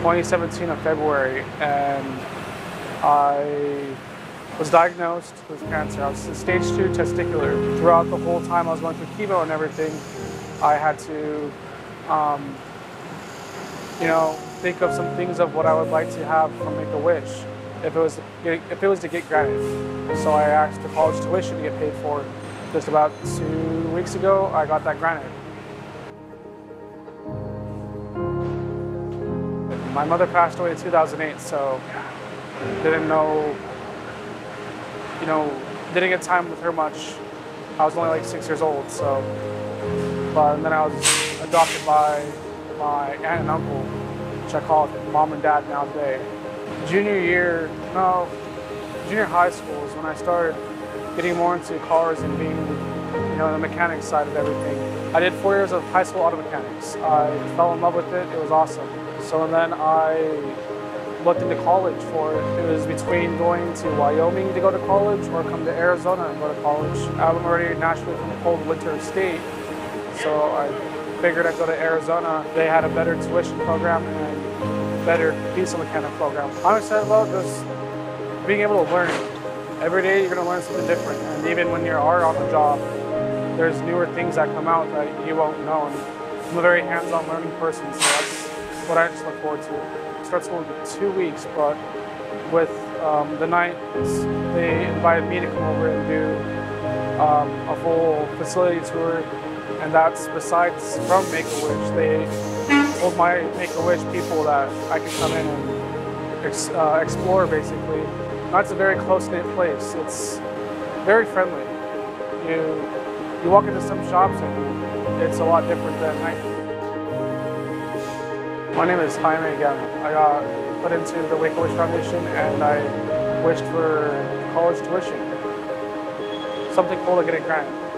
2017 of February, and I was diagnosed with cancer. I was in stage two testicular. Throughout the whole time I was going through chemo and everything, I had to, um, you know, think of some things of what I would like to have from Make a Wish. If it was if it was to get granted, so I asked for college tuition to get paid for. Just about two weeks ago, I got that granted. My mother passed away in 2008, so didn't know, you know, didn't get time with her much. I was only like six years old, so, but then I was adopted by my aunt and uncle, which I call mom and dad now today. Junior year, no, junior high school is when I started getting more into cars and being, you know, the mechanics side of everything. I did four years of high school auto mechanics. I fell in love with it. It was awesome. So and then I looked into college for it. It was between going to Wyoming to go to college or come to Arizona and go to college. I'm already naturally from a cold winter state, so I figured I'd go to Arizona. They had a better tuition program and better diesel mechanic program. I'm excited about just being able to learn. Every day you're going to learn something different, and even when you are on the job, there's newer things that come out that you won't know. And I'm a very hands-on learning person, so that's what I just look forward to. Start school in two weeks, but with um, the Knight, they invited me to come over and do um, a full facility tour, and that's besides from Make-A-Wish. They told my Make-A-Wish people that I could come in and ex uh, explore, basically. That's a very close-knit place. It's very friendly. You, you walk into some shops and it's a lot different than Knight. My name is Jaime again. I got put into the Make-A-Wish Foundation and I wished for college tuition. Something cool to get a grant.